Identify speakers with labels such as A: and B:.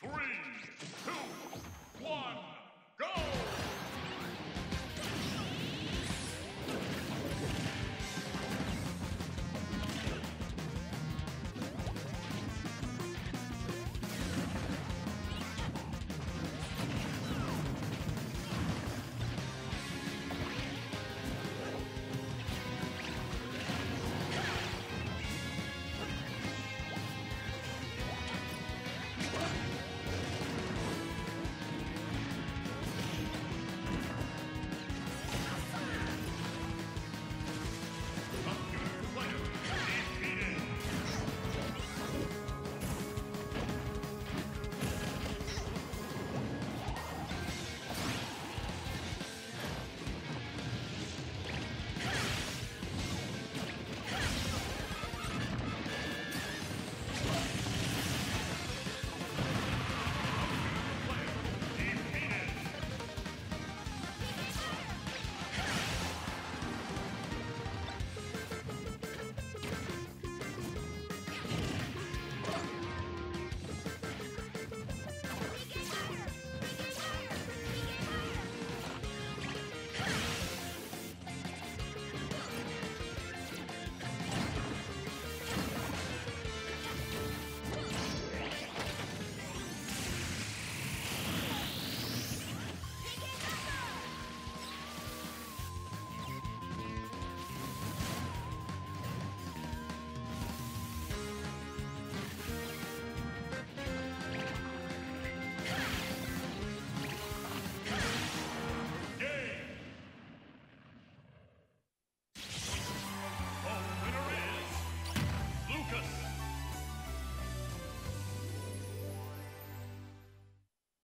A: Three,